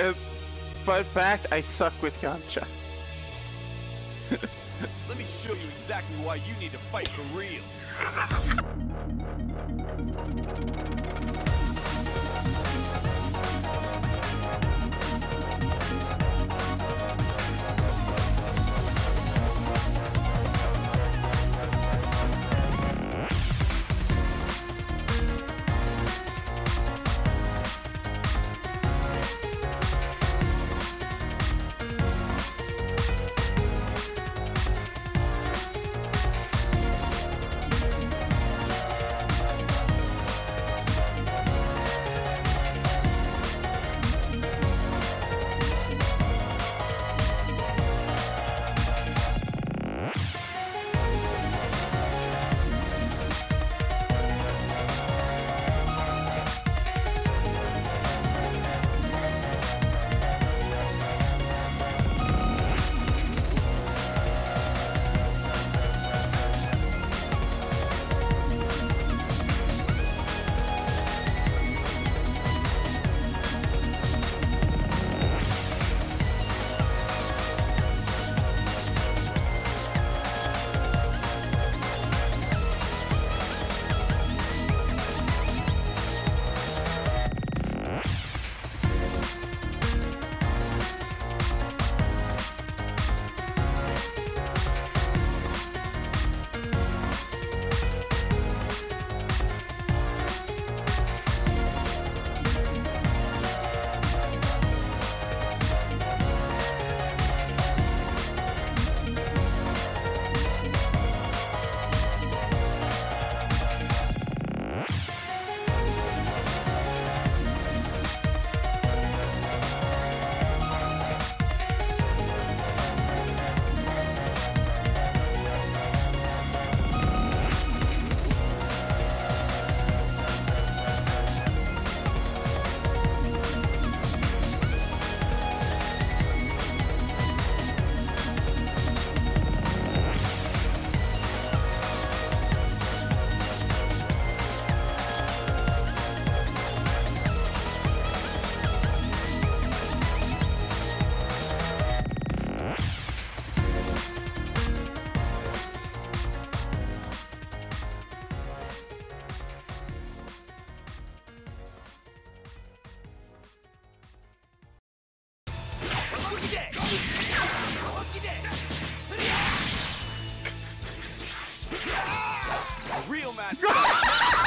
Uh, fun fact, I suck with Yamcha. Let me show you exactly why you need to fight for real. real match.